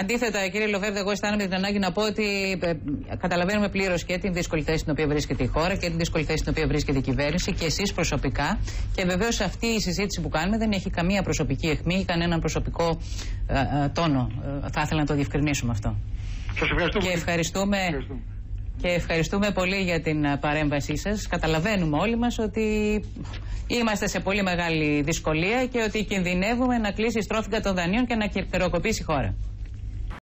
Αντίθετα, κύριε Λοβέρδε, εγώ αισθάνομαι την ανάγκη να πω ότι ε, καταλαβαίνουμε πλήρως και την δύσκολη θέση στην οποία βρίσκεται η χώρα και την δύσκολη θέση στην οποία βρίσκεται η κυβέρνηση και εσείς προσωπικά. Και βεβαίως αυτή η συζήτηση που κάνουμε δεν έχει καμία προσωπική αιχμή ή κανέναν προσωπικό ε, ε, τόνο. Ε, θα ήθελα να το διευκρινίσουμε αυτό. Σας ευχαριστούμε. Και ευχαριστούμε. Ευχαριστούμε. Και ευχαριστούμε πολύ για την ε, παρέμβασή σας. Καταλαβαίνουμε όλοι μας ότι είμαστε σε πολύ μεγάλη δυσκολία και ότι κινδυνεύουμε να κλείσει η στρόφιγγα των δανείων και να κερδοκοπήσει η χώρα.